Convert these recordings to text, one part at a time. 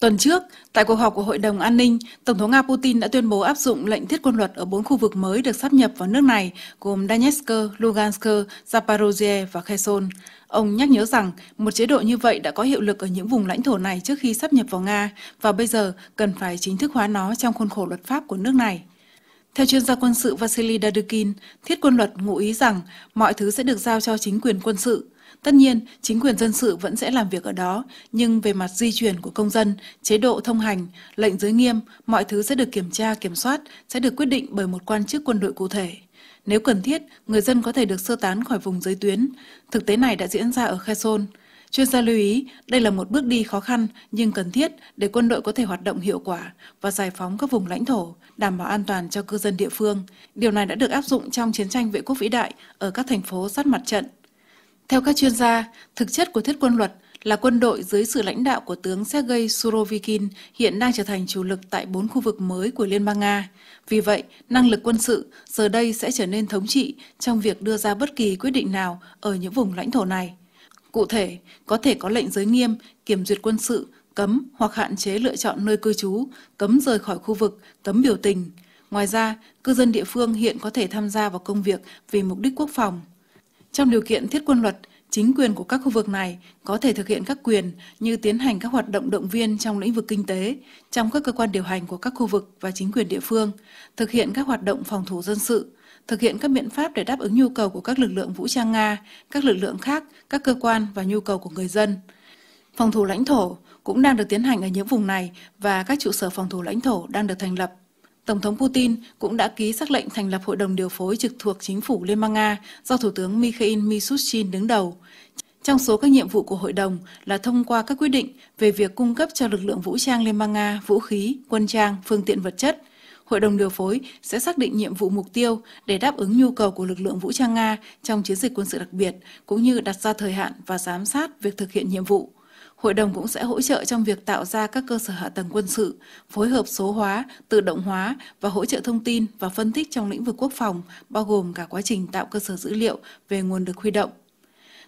Tuần trước, tại cuộc họp của Hội đồng An ninh, Tổng thống Nga Putin đã tuyên bố áp dụng lệnh thiết quân luật ở bốn khu vực mới được sắp nhập vào nước này, gồm Donetsk, Lugansk, Zaporozhye và Kherson. Ông nhắc nhớ rằng một chế độ như vậy đã có hiệu lực ở những vùng lãnh thổ này trước khi sắp nhập vào Nga và bây giờ cần phải chính thức hóa nó trong khuôn khổ luật pháp của nước này. Theo chuyên gia quân sự Vasily Dadukin, thiết quân luật ngụ ý rằng mọi thứ sẽ được giao cho chính quyền quân sự. Tất nhiên, chính quyền dân sự vẫn sẽ làm việc ở đó, nhưng về mặt di chuyển của công dân, chế độ thông hành, lệnh giới nghiêm, mọi thứ sẽ được kiểm tra, kiểm soát, sẽ được quyết định bởi một quan chức quân đội cụ thể. Nếu cần thiết, người dân có thể được sơ tán khỏi vùng giới tuyến. Thực tế này đã diễn ra ở Kherson. Chuyên gia lưu ý, đây là một bước đi khó khăn nhưng cần thiết để quân đội có thể hoạt động hiệu quả và giải phóng các vùng lãnh thổ, đảm bảo an toàn cho cư dân địa phương. Điều này đã được áp dụng trong chiến tranh vệ quốc vĩ đại ở các thành phố sát mặt trận. Theo các chuyên gia, thực chất của thiết quân luật là quân đội dưới sự lãnh đạo của tướng Sergei Surovikin hiện đang trở thành chủ lực tại bốn khu vực mới của Liên bang Nga. Vì vậy, năng lực quân sự giờ đây sẽ trở nên thống trị trong việc đưa ra bất kỳ quyết định nào ở những vùng lãnh thổ này. Cụ thể, có thể có lệnh giới nghiêm, kiểm duyệt quân sự, cấm hoặc hạn chế lựa chọn nơi cư trú, cấm rời khỏi khu vực, cấm biểu tình. Ngoài ra, cư dân địa phương hiện có thể tham gia vào công việc vì mục đích quốc phòng. Trong điều kiện thiết quân luật, chính quyền của các khu vực này có thể thực hiện các quyền như tiến hành các hoạt động động viên trong lĩnh vực kinh tế, trong các cơ quan điều hành của các khu vực và chính quyền địa phương, thực hiện các hoạt động phòng thủ dân sự, thực hiện các biện pháp để đáp ứng nhu cầu của các lực lượng vũ trang Nga, các lực lượng khác, các cơ quan và nhu cầu của người dân. Phòng thủ lãnh thổ cũng đang được tiến hành ở những vùng này và các trụ sở phòng thủ lãnh thổ đang được thành lập. Tổng thống Putin cũng đã ký xác lệnh thành lập Hội đồng điều phối trực thuộc chính phủ Liên bang Nga do Thủ tướng Mikhail Mishustin đứng đầu. Trong số các nhiệm vụ của hội đồng là thông qua các quyết định về việc cung cấp cho lực lượng vũ trang Liên bang Nga vũ khí, quân trang, phương tiện vật chất. Hội đồng điều phối sẽ xác định nhiệm vụ mục tiêu để đáp ứng nhu cầu của lực lượng vũ trang Nga trong chiến dịch quân sự đặc biệt, cũng như đặt ra thời hạn và giám sát việc thực hiện nhiệm vụ. Hội đồng cũng sẽ hỗ trợ trong việc tạo ra các cơ sở hạ tầng quân sự, phối hợp số hóa, tự động hóa và hỗ trợ thông tin và phân tích trong lĩnh vực quốc phòng, bao gồm cả quá trình tạo cơ sở dữ liệu về nguồn lực huy động.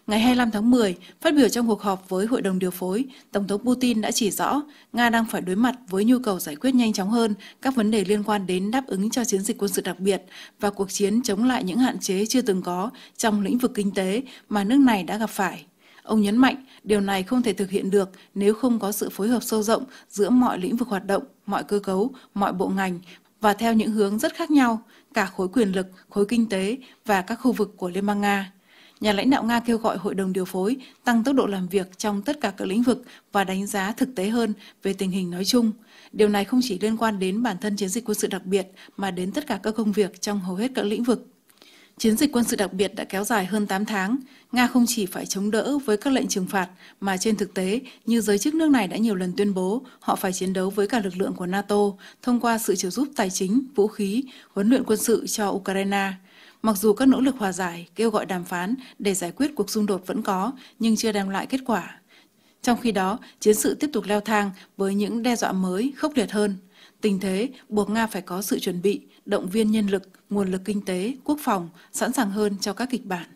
Ngày 25 tháng 10, phát biểu trong cuộc họp với Hội đồng điều phối, Tổng thống Putin đã chỉ rõ Nga đang phải đối mặt với nhu cầu giải quyết nhanh chóng hơn các vấn đề liên quan đến đáp ứng cho chiến dịch quân sự đặc biệt và cuộc chiến chống lại những hạn chế chưa từng có trong lĩnh vực kinh tế mà nước này đã gặp phải. Ông nhấn mạnh điều này không thể thực hiện được nếu không có sự phối hợp sâu rộng giữa mọi lĩnh vực hoạt động, mọi cơ cấu, mọi bộ ngành và theo những hướng rất khác nhau, cả khối quyền lực, khối kinh tế và các khu vực của Liên bang Nga. Nhà lãnh đạo Nga kêu gọi Hội đồng điều phối tăng tốc độ làm việc trong tất cả các lĩnh vực và đánh giá thực tế hơn về tình hình nói chung. Điều này không chỉ liên quan đến bản thân chiến dịch quân sự đặc biệt mà đến tất cả các công việc trong hầu hết các lĩnh vực. Chiến dịch quân sự đặc biệt đã kéo dài hơn 8 tháng. Nga không chỉ phải chống đỡ với các lệnh trừng phạt, mà trên thực tế, như giới chức nước này đã nhiều lần tuyên bố, họ phải chiến đấu với cả lực lượng của NATO thông qua sự trợ giúp tài chính, vũ khí, huấn luyện quân sự cho Ukraine. Mặc dù các nỗ lực hòa giải, kêu gọi đàm phán để giải quyết cuộc xung đột vẫn có, nhưng chưa đem lại kết quả. Trong khi đó, chiến sự tiếp tục leo thang với những đe dọa mới, khốc liệt hơn. Tình thế buộc Nga phải có sự chuẩn bị, động viên nhân lực, nguồn lực kinh tế, quốc phòng sẵn sàng hơn cho các kịch bản.